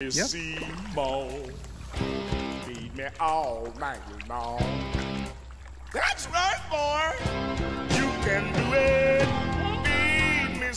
Miss yep. Seymour feed me all night long. That's right, boy. You can do it. Feed me